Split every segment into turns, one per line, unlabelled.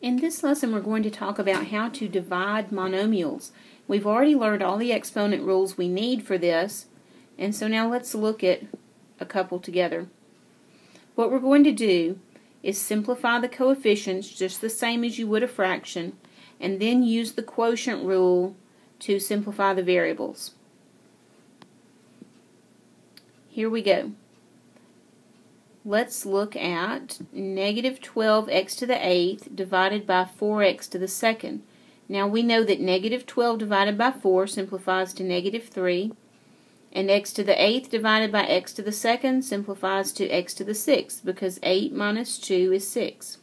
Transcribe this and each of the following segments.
In this lesson we're going to talk about how to divide monomials. We've already learned all the exponent rules we need for this and so now let's look at a couple together. What we're going to do is simplify the coefficients just the same as you would a fraction and then use the quotient rule to simplify the variables. Here we go let's look at negative 12x to the 8th divided by 4x to the 2nd. Now we know that negative 12 divided by 4 simplifies to negative 3, and x to the 8th divided by x to the 2nd simplifies to x to the 6th because 8 minus 2 is 6.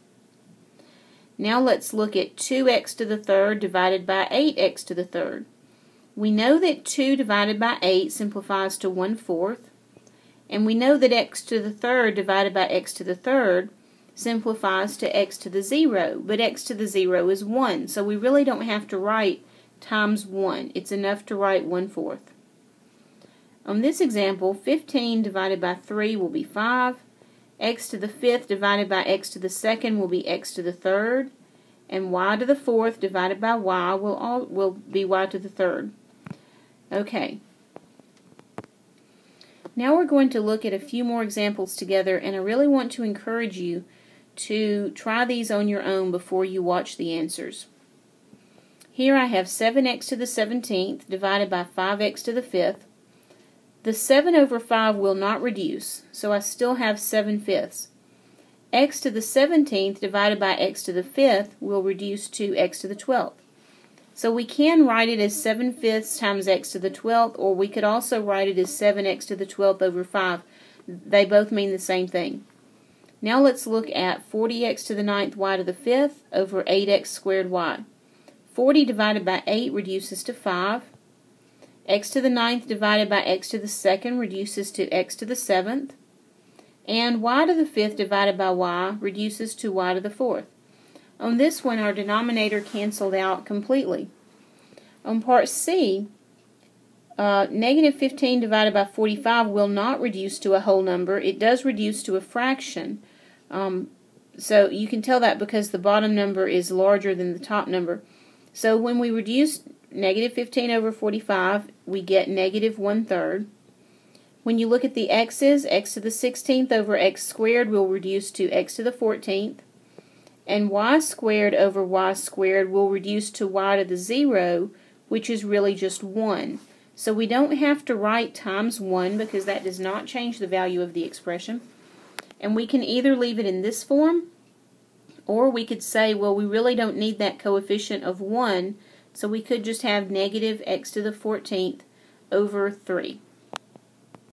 Now let's look at 2x to the 3rd divided by 8x to the 3rd. We know that 2 divided by 8 simplifies to 1 fourth, and we know that x to the third divided by x to the third simplifies to x to the 0, but x to the 0 is 1, so we really don't have to write times 1. It's enough to write 1 fourth. On this example, 15 divided by 3 will be 5. x to the fifth divided by x to the second will be x to the third. And y to the fourth divided by y will, all, will be y to the third. Okay, now we're going to look at a few more examples together and I really want to encourage you to try these on your own before you watch the answers. Here I have 7x to the 17th divided by 5x to the 5th. The 7 over 5 will not reduce, so I still have 7 fifths. x to the 17th divided by x to the 5th will reduce to x to the 12th. So we can write it as 7 fifths times x to the 12th, or we could also write it as 7x to the 12th over 5. They both mean the same thing. Now let's look at 40x to the 9th y to the 5th over 8x squared y. 40 divided by 8 reduces to 5. x to the 9th divided by x to the 2nd reduces to x to the 7th. And y to the 5th divided by y reduces to y to the 4th. On this one, our denominator canceled out completely. On part C, uh, negative 15 divided by 45 will not reduce to a whole number. It does reduce to a fraction. Um, so you can tell that because the bottom number is larger than the top number. So when we reduce negative 15 over 45, we get negative one-third. When you look at the x's, x to the 16th over x squared will reduce to x to the 14th and y squared over y squared will reduce to y to the 0, which is really just 1. So we don't have to write times 1 because that does not change the value of the expression. And we can either leave it in this form, or we could say, well, we really don't need that coefficient of 1, so we could just have negative x to the 14th over 3.